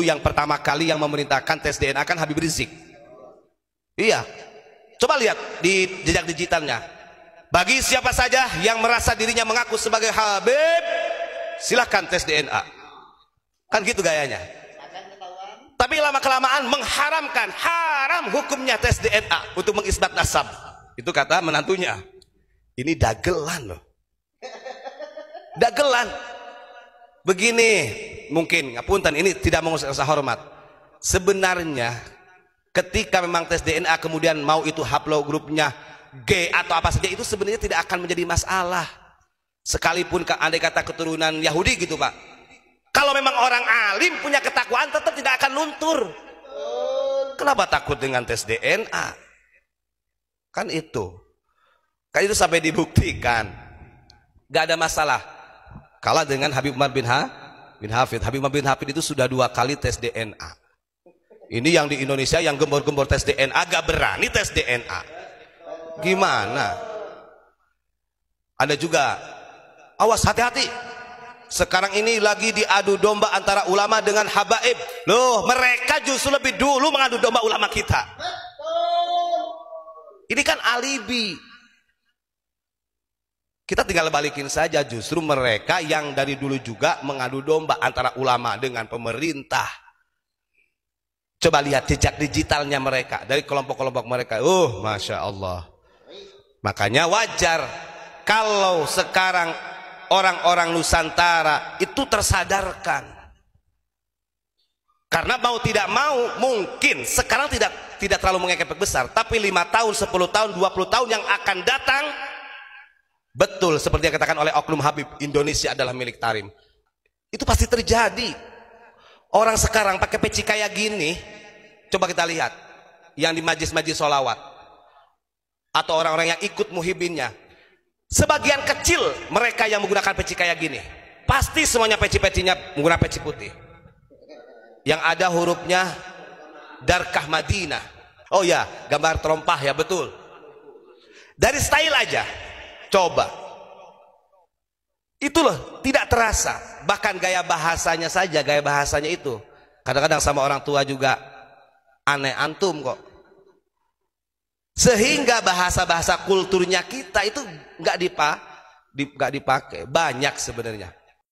yang pertama kali yang memerintahkan tes DNA kan Habib Rizik. Iya. Coba lihat di jejak digitalnya. Bagi siapa saja yang merasa dirinya mengaku sebagai Habib, silahkan tes DNA. Kan gitu gayanya. Tapi lama-kelamaan mengharamkan, haram hukumnya tes DNA untuk mengisbat nasab. Itu kata menantunya. Ini dagelan loh. Dagelan. Begini, mungkin ngapunten ini tidak mau rasa hormat. Sebenarnya ketika memang tes DNA kemudian mau itu haplogrupnya G atau apa saja itu sebenarnya tidak akan menjadi masalah. Sekalipun andai kata keturunan Yahudi gitu, Pak. Kalau memang orang alim punya ketakwaan tetap tidak akan luntur. Kenapa takut dengan tes DNA? Kan itu. Kan itu sampai dibuktikan. Gak ada masalah kalah dengan Habib Umar bin Ha bin Hafid. Habib bin Hafid itu sudah dua kali tes DNA. Ini yang di Indonesia yang gembor-gembor tes DNA agak berani tes DNA. Gimana? Ada juga awas hati-hati. Sekarang ini lagi diadu domba antara ulama dengan habaib. Loh, mereka justru lebih dulu mengadu domba ulama kita. Ini kan alibi. Kita tinggal balikin saja justru mereka yang dari dulu juga mengadu domba antara ulama dengan pemerintah. Coba lihat jejak digitalnya mereka dari kelompok-kelompok mereka. Oh, masya Allah. Makanya wajar kalau sekarang orang-orang Nusantara itu tersadarkan. Karena mau tidak mau mungkin sekarang tidak tidak terlalu mengekepek besar, tapi lima tahun, 10 tahun, 20 tahun yang akan datang Betul seperti yang katakan oleh Oknum Habib, Indonesia adalah milik Tarim. Itu pasti terjadi. Orang sekarang pakai peci kayak gini, coba kita lihat. Yang di majlis-majlis solawat. Atau orang-orang yang ikut muhibinnya. Sebagian kecil mereka yang menggunakan peci kayak gini. Pasti semuanya peci-pecinya menggunakan peci putih. Yang ada hurufnya Darkah Madinah. Oh ya, gambar terompah ya betul. Dari style aja Coba. Itu loh, tidak terasa. Bahkan gaya bahasanya saja, gaya bahasanya itu. Kadang-kadang sama orang tua juga aneh antum kok. Sehingga bahasa-bahasa kulturnya kita itu nggak dipa, nggak dipakai. Banyak sebenarnya.